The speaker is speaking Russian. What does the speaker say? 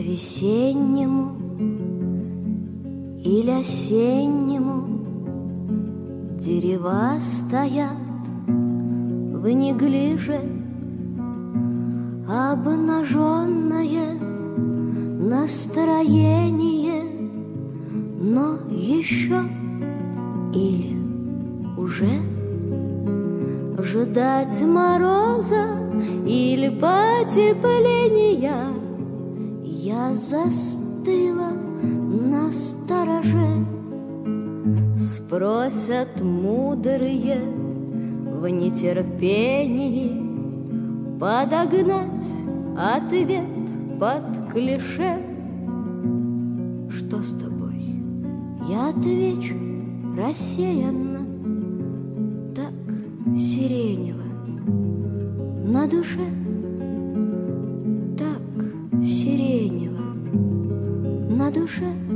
Весеннему или осеннему. Дерева стоят в неглиже Обнаженное настроение Но еще или уже? Ждать мороза или потепления Я застыла на стороже. Спросят мудрые в нетерпении Подогнать ответ под клише. Что с тобой? Я отвечу рассеянно. Так сиренево на душе Так сиренево на душе